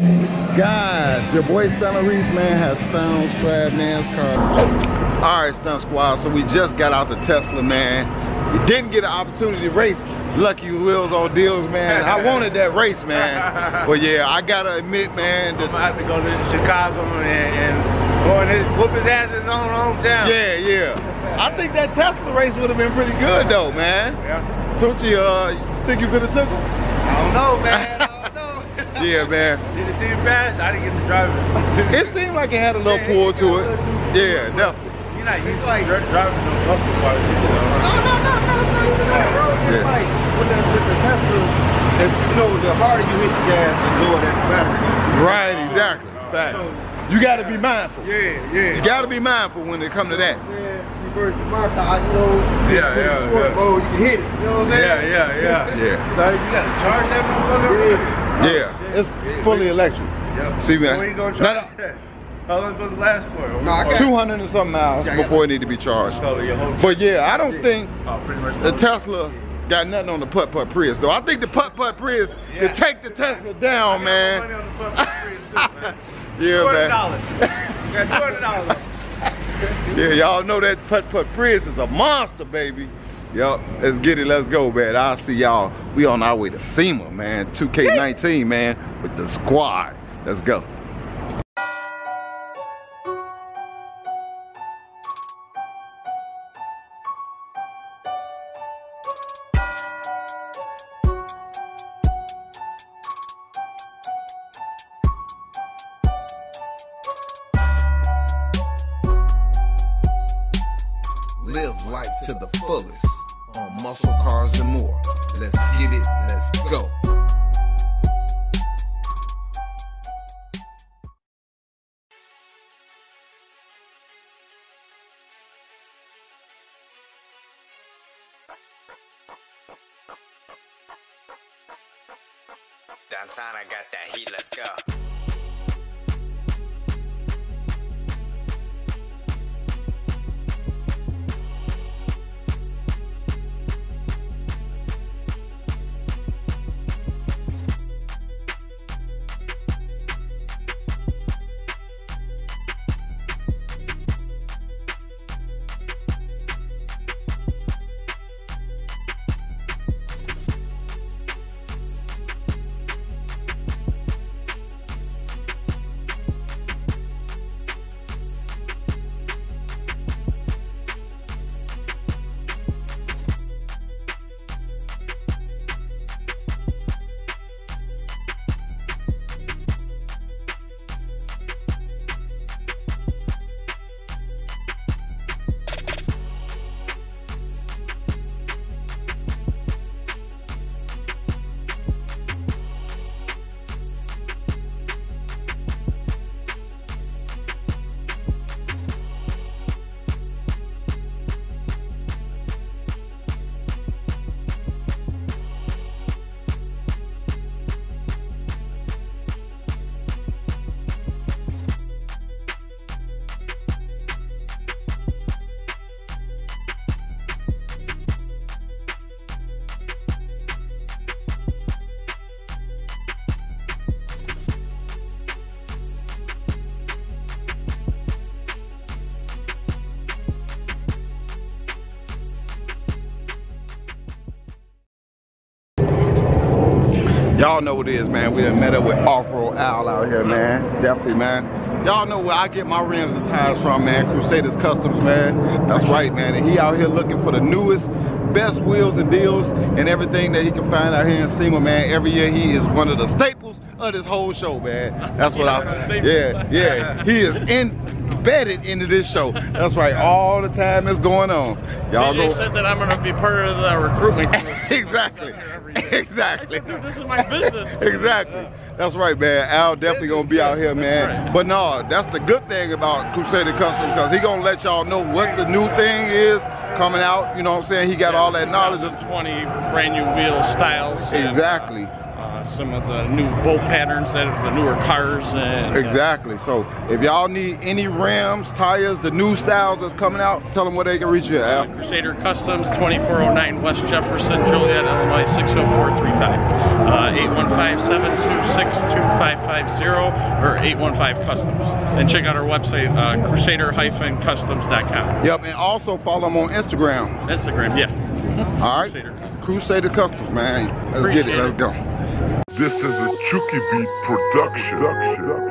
Guys, your boy Stunna Reese, man, has found Stradman's car. All right, Stunt Squad, so we just got out the Tesla, man. We didn't get an opportunity to race Lucky Wheels on Deals, man. I wanted that race, man. But yeah, I gotta admit, man. I'm gonna go to Chicago and, and go and whoop his ass in his own hometown. Yeah, yeah. I think that Tesla race would have been pretty good, though, man. Yeah. Don't you, uh, you think you could have took him? I don't know, man. I don't know. Yeah, man. Did it seem fast? I didn't get to drive it. It seemed like it had a little Yeah, pull to it. Yeah, definitely. You're not used to dri- driving those muscle cars. you know. No, no, no, no, it's not even that, bro. It's Yeah. like with the, with the Tesla, if, you know, the harder you hit the gas, the lower that battery. Right, exactly. Fact. You gotta be mindful. Yeah, yeah. You gotta be mindful when it come to that. Yeah, see, versus my car, you know, you Yeah, put it in yeah, sport yeah. mode, you can hit it. You know what I'm Yeah, saying? yeah, yeah. Yeah. So you gotta charge that motherfucker? Yeah, it's fully electric. Yeah. See, Where you man, gonna charge that? How long does it last for? No, I got- 200 and some miles Yeah, before it need to be charged. So your whole But yeah, I don't think oh, much the Tesla got nothing on the Putt Putt Prius though. I think the Putt Putt Prius Yeah. could take the Tesla down, man. Money on the Putt Putt Prius too, man. yeah, man. $200. You got $200. Yeah, y'all know that Putt Putt Prius is a monster, baby. Yup, let's get it, let's go, man. I'll see y'all. We on our way to SEMA, man. 2K19, man, with the squad. Let's go. Live life to the fullest on muscle cars and more. Let's get it, let's go. Downtown, I got that heat, let's go. Y'all know what it is, man. We done met up with Off-Road Al out here, man. Definitely, man. Y'all know where I get my rims and tires from, man. Crusaders Customs, man. That's right, man. And he out here looking for the newest, best wheels and deals and everything that he can find out here in SEMA, man. Every year he is one of the staples of this whole show, man. That's what I, yeah, yeah. He is embedded into this show. That's right. All the time it's going on. Y'all go. said that I'm gonna be part of the recruitment. exactly. Exactly. Said, dude, this is my business. exactly. That's right, man. Al definitely gonna be out here, man. right. But no, that's the good thing about Crusader Customs because he gonna let y'all know what the new thing is coming out. You know what I'm saying? He got all that knowledge. Of, 20 brand new wheel styles. and, exactly. Uh, uh, some of the new bolt patterns that the newer cars. And, uh, Exactly. So if y'all need any rims, tires, the new styles that's coming out, tell them where they can reach you at. Crusader Customs, 2409 West Jefferson, Joliet, Illinois, 60435. Uh, 815-726-2550 or 815 Customs. And check out our website, uh, crusader-customs.com. Yep, and also follow them on Instagram. Instagram, yeah. All right. Crusader Customs. Crusader Customs, man. Let's Appreciate get it. Let's go. This is a Chucky Beat production.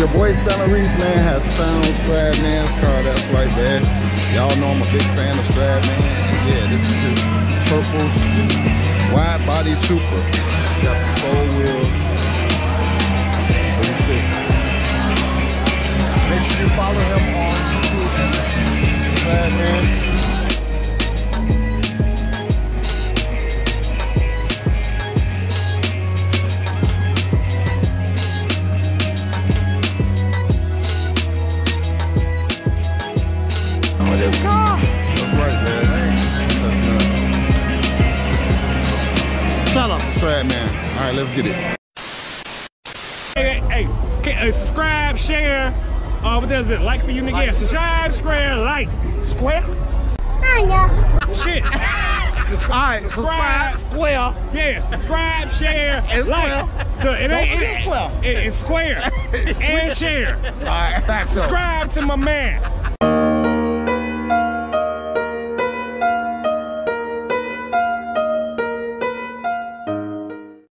Your boy Stunna Reese, man, has found Stradman's car. That's right, there. Y'all know I'm a big fan of Strad, man. Yeah, this is his purple wide body super. Right, let's get it. Hey, hey, hey, uh, subscribe, share. Uh, what does it? Like for you niggas. Yeah, subscribe, square, like. Square? Shit. All right, subscribe, square. Yeah, subscribe, share, And like. square. It ain't forget it, square. it- it's square and share. All right, back up. Subscribe to my man.